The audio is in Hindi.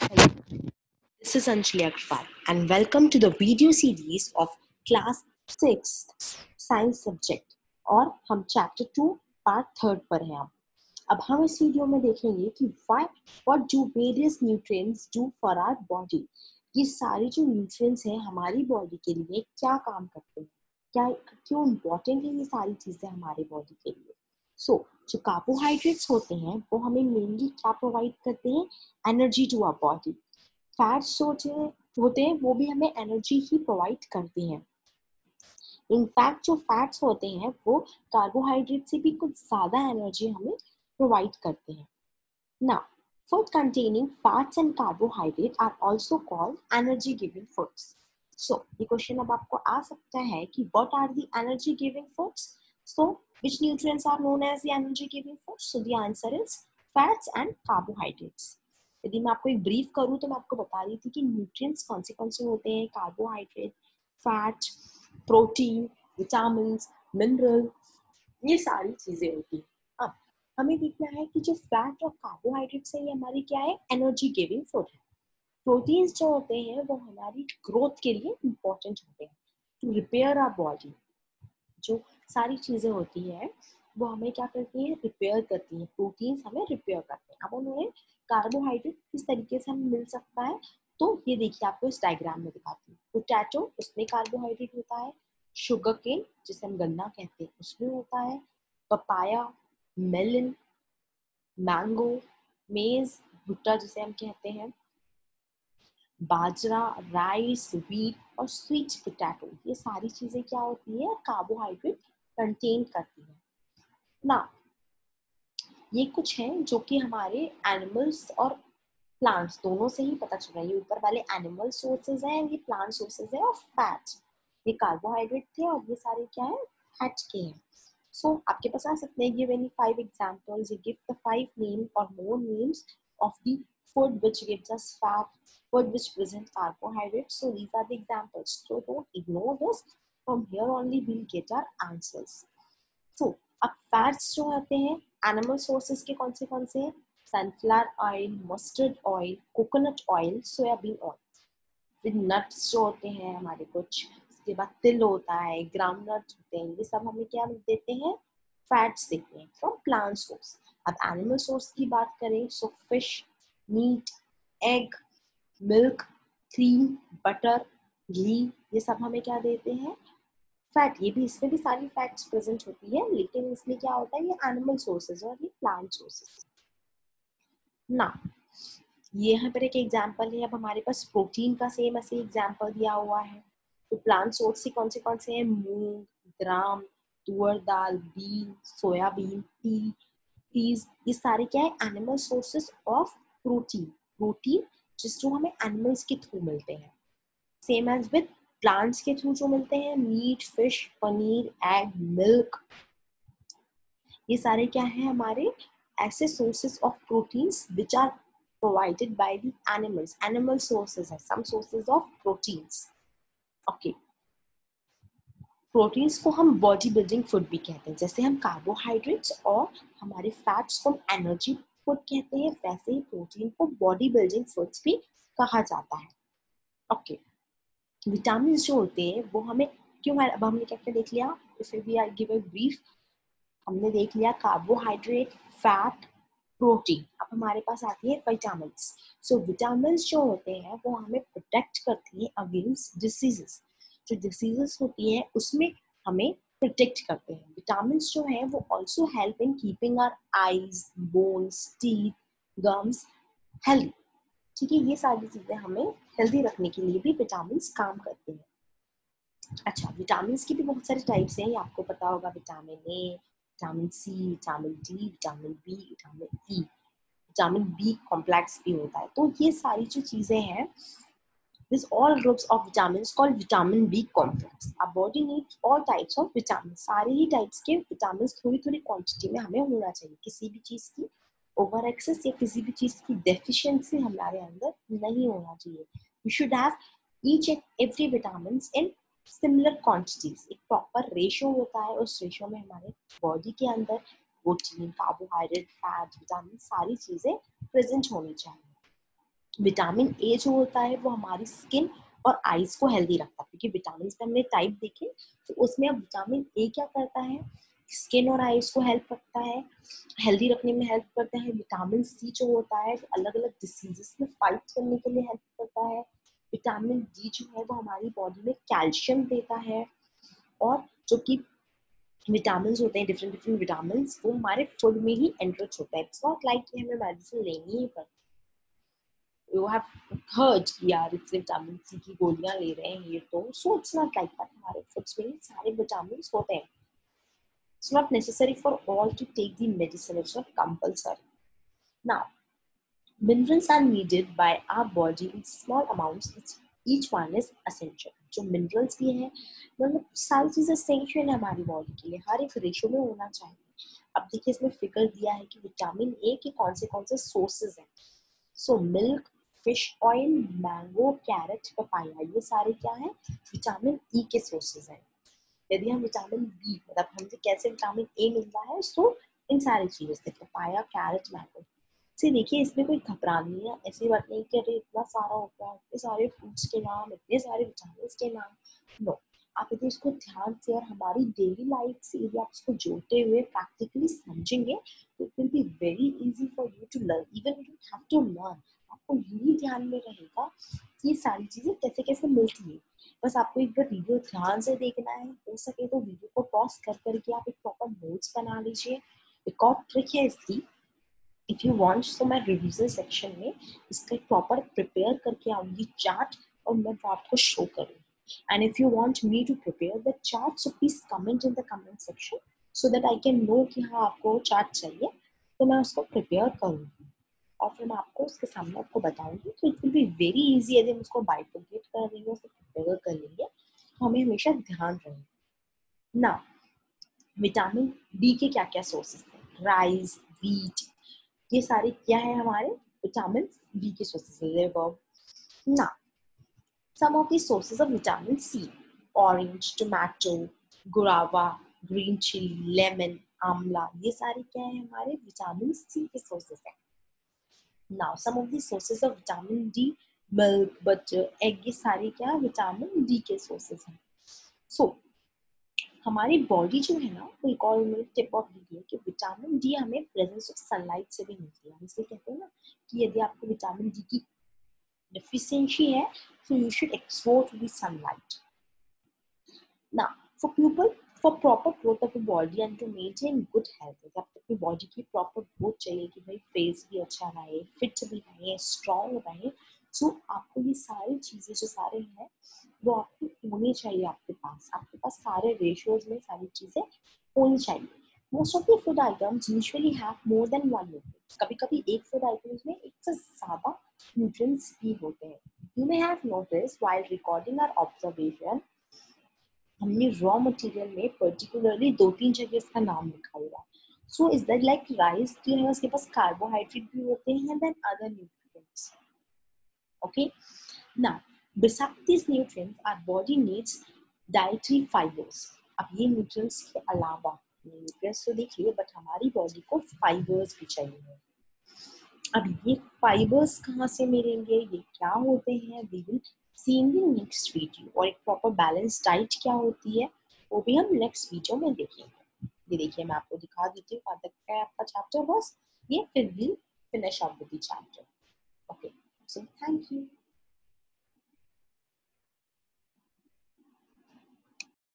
This is Anjali Agarwal and welcome to the video series of class 6 science subject और हम चैप्टर 2 पार्ट थर्ड पर हैं अब अब हम इस वीडियो में देखेंगे कि why what do various nutrients do for our body ये सारी जो न्यूट्रिएंट्स हैं हमारी बॉडी के लिए क्या काम करते हैं क्या क्यों इम्पोर्टेंट है ये सारी चीज़ें हमारी बॉडी के लिए सो so, जो कार्बोहाइड्रेट्स होते हैं, वो हमें मेनली क्या प्रोवाइड करते हैं? Energy to our body fats जो होते हैं, वो भी हमें एनर्जी ही प्रोवाइड करते हैं। इनफैक्ट जो फैट्स होते हैं, वो कार्बोहाइड्रेट से भी कुछ ज़्यादा एनर्जी हमें प्रोवाइड करते हैं। ना food containing fats and carbohydrate are also called energy giving foods so ये क्वेश्चन अब आपको आ सकता है कि what are the energy giving foods so which nutrients are known as the energy giving foods so, the answer is fats and carbohydrates. यदि मैं आपको एक ब्रीफ करूँ तो मैं आपको बता रही थी कि न्यूट्रिएंट्स कौन से कौन से होते हैं? Carbohydrate fat protein vitamin mineral ये सारी चीज़ें होती हैं। अब, हमें देखना है कि जो फैट और कार्बोहाइड्रेट्स है, ये हमारी क्या है? एनर्जी गिविंग फ़ूड है। प्रोटीन्स जो होते हैं, वो हमारी ग्रोथ के लिए इंपॉर्टेंट होते हैं। टू रिपेयर आर बॉडी जो सारी चीज़ें होती है, वो हमें क्या करती है रिपेयर करती है। प्रोटीन्स हमें रिपेयर करते हैं। अब उन्होंने कार्बोहाइड्रेट किस तरीके से हमें मिल सकता है तो ये देखिए आपको इस डायग्राम में दिखाती हूँ। पोटैटो उसमें कार्बोहाइड्रेट होता है। शुगर केन जिसे हम गन्ना कहते हैं, उसमें होता है। पपाया मेलन मैंगो मेज भुट्टा जिसे हम कहते हैं। बाजरा राइस वीट और स्वीट पोटैटो ये सारी चीज़ें क्या होती है कार्बोहाइड्रेट कंटेन करती है ना ये कुछ है जो कि हमारे एनिमल्स और प्लांट्स दोनों से ही पता चल रहा है ये ऊपर वाले एनिमल सोर्सेज हैं ये प्लांट सोर्सेज है और फैट ये कार्बोहाइड्रेट थे और ये सारे क्या है फैट के हैं सो so, आपके पास आ सकते हैं give any five examples you give the five name or more names of the food which gives us fat, food which presents carbohydrates. So these are the examples. So don't ignore this. From here only we'll get our answers. So अब fats जो आते हैं animal sources के कौन से कौन से हैं sunflower oil, mustard oil, coconut oil, soybean oil. फिर nuts जो होते हैं हमारे कुछ उसके बाद तिल होता है ग्राउंड नट्स होते हैं ये सब हमें क्या देते हैं फैट्स देते हैं फ्रॉम प्लांट सोर्स अब एनिमल सोर्स की बात करें so fish meat egg milk cream butter घी ये सब हमें क्या देते हैं फैट ये भी, इसमें भी सारी फैट्स प्रेजेंट होती है, लेकिन इसमें क्या होता है, ये एनिमल सोर्सेज और ये प्लांट सोर्सेज ना ये यहाँ पर एक एग्जांपल है, अब हमारे पास प्रोटीन का सेम ऐसे एग्जांपल दिया हुआ है। तो प्लांट सोर्स से कौन से कौन से हैं? मूंग ग्राम तुअर दाल, बीन, सोयाबीन टी पीज ये सारे क्या है? Animal sources of protein protein जिस जो हमें एनिमल्स के थ्रू मिलते हैं। सेम एज विद प्लांट्स के थ्रू जो मिलते हैं meat fish paneer egg milk ये सारे क्या है हमारे ऐसे sources of proteins which are provided by the animals animal sources है some sources of proteins okay proteins को हम बॉडी बिल्डिंग फ़ूड भी कहते हैं, जैसे हम कार्बोहाइड्रेट्स और हमारे फैट्स को एनर्जी फ़ूड कहते हैं, वैसे ही प्रोटीन को बॉडी बिल्डिंग फूड्स भी कहा जाता है। ओके विटामिन जो होते हैं, वो हमें क्यों अब हमने क्या क्या देख लिया? If we are give a brief हमने देख लिया कार्बोहाइड्रेट फैट प्रोटीन अब हमारे पास आती है विटामिन सो विटामिन जो होते हैं, वो हमें प्रोटेक्ट करती है अगेंस्ट डिसीजेस जो डिसीजेस होती है, उसमें हमें प्रोटेक्ट करते हैं। विटामिन जो है, वो also help in keeping our eyes bones teeth gums healthy ठीक है, ये सारी चीज़ें हमें हेल्दी रखने के लिए भी विटामिन काम करते हैं अच्छा विटामिन की भी बहुत सारे टाइप्स हैं, ये आपको पता होगा vitamin A vitamin C vitamin D vitamin B vitamin E vitamin B complex भी होता है तो ये सारी जो चीज़ें हैं, this all groups of vitamins called vitamin B complex. Our body needs all types of vitamins. सारे ही types के vitamins थोड़ी थोड़ी quantity में हमें होना चाहिए, किसी भी चीज़ की ओवर एक्सेस या किसी भी चीज़ की डेफिशिएंसी हमारे अंदर नहीं होना चाहिए। We should have each and every vitamin in similar quantities एक प्रॉपर रेशियो होता है, उस रेशियो में हमारे बॉडी के अंदर प्रोटीन कार्बोहाइड्रेट फैट विटामिन सारी चीज़ें प्रेजेंट होनी चाहिए। विटामिन ए जो होता है, वो हमारी स्किन और आईज को हेल्दी रखता है। क्योंकि विटामिन का हमने टाइप देखे तो उसमें अब विटामिन ए क्या करता है? स्किन और आईज को हेल्प करता है, हेल्दी रखने में हेल्प करता है, विटामिन सी जो होता है अलग अलग डिसीजेस में फाइट करने के लिए हेल्प करता है। विटामिन डी जो है, वो हमारी बॉडी में कैल्शियम देता है और जो कि विटामिन होते हैं डिफरेंट डिफरेंट विटामिन वो हमारे फ़ूड में ही एंट्रेच होता है। इट्स नॉट लाइक हमें मेडिसिन लेनी ही पड़ती विटामिन सी की गोलियाँ ले रहे हैं ये तो। सो इट्स नॉट लाइक हमारे फूड्स में सारे विटामिन होते हैं। It's not necessary for all to take the medicine. It's not compulsory. Now, minerals are needed by our body in small amounts. Which each one is essential. जो मिनरल्स भी हैं मतलब सारी चीज़ें एसेंशियल है हमारी बॉडी के लिए हर एक रेशो में होना चाहिए अब देखिए इसमें फिगर दिया है कि विटामिन ए के कौन से कौन से सोर्सेज हैं so milk fish oil mango carrot papaya ये सारे क्या हैं विटामिन ई e के सोर्सेज हैं यदि हम विटामिन बी मतलब हमसे कैसे विटामिन ए मिलता है सो इन सारी चीज़ों से पपाया कैरेट मैंगो से देखिए, इसमें कोई घबरानी है, ऐसी बात नहीं कि अरे, इतना सारा होता है इतने सारे फ्रूट्स के नाम, इतने सारे विटामिन के नाम। नो आप यदि इसको ध्यान से और हमारी डेली लाइफ से यदि आप इसको जोड़ते हुए प्रैक्टिकली समझेंगे तो it will be very easy for you to learn even you have to learn आपको यही ध्यान में रहेगा कि ये सारी चीज़ें कैसे कैसे मिलती है। बस आपको एक बार वीडियो ध्यान से देखना है। हो सके तो वीडियो को पॉज कर करके आप एक प्रॉपर नोट्स बना लीजिए। एक और ट्रिक है इसकी। इफ़ यू वांट तो मैं रिवीजन सेक्शन में इसका प्रॉपर प्रिपेयर करके आऊँगी चार्ट और मैं वो आपको शो करूँगी। And if you want me to prepare the chart so please comment in the comment section so that I can know कि हाँ आपको चार्ट चाहिए। तो मैं उसको प्रिपेयर करूँगी। और फिर मैं आपको उसके सामने आपको बताऊँगी तो it will be very easy यदि हम उसको बाइफोकेट कर हूँ प्रिपेयर कर लेंगे तो हमें हमेशा ध्यान रहे। ना विटामिन डी के क्या क्या सोर्सेस हैं? राइस वीट ये सारे क्या है हमारे? विटामिन बी के सोर्सेस ना some of the sources of vitamin C, orange, tomato, guava, green chili, lemon आमला ये सारे क्या है हमारे? विटामिन सी के सोर्सेस हैं। Now some of sources of vitamin D milk butter egg ये सारे क्या विटामिन डी के सोर्सेस हैं। सो so, हमारी बॉडी जो है ना वो एक और टिप ऑफ़ दी है कि विटामिन डी हमें प्रेजेंस ऑफ़ सनलाइट से भी मिलती है। इसलिए कहते हैं ना कि यदि आपको विटामिन डी की डिफिशियंसी है so you should export with sunlight ना for people for proper growth of body and to to good health जब अपनी बॉडी की प्रॉपर ग्रोथ चाहिए कि भाई फेस भी अच्छा रहे फिट भी रहे स्ट्रॉन्ग रहे सो आपको ये सारी चीज़ें जो सारे हैं, वो आपको होनी चाहिए आपके पास। आपके पास सारे रेशियोज में सारी चीज़ें होनी चाहिए। Most of the food items usually have more than one nutrients कभी कभी एक फ़ूड आइटम्स में एक से ज़्यादा न्यूट्रिएंट्स भी होते हैं। You may have notice while recording our observation हमने रॉ मटेरियल में पर्टिकुलरली दो तीन जगह इसका नाम लिखा हुआ so is that like rice जो है, उसके पास कार्बोहाइड्रेट भी होते हैं then other nutrients okay now besides these nutrients, our body needs dietary fibers अब ये न्यूट्रिएंट्स के अलावा न्यूट्रिएंट्स तो देख लिए बट हमारी बॉडी को फाइबर्स भी चाहिए। अब ये फाइबर्स कहाँ से मिलेंगे? ये क्या होते हैं? We will see in the next video और एक प्रॉपर बैलेंस डाइट क्या होती है, वो भी हम नेक्स्ट वीडियो में देखेंगे। ये देखिए, मैं आपको दिखा देती हूँ तक आपका चैप्टर बस ये फिर भी finish with the chapter okay so thank you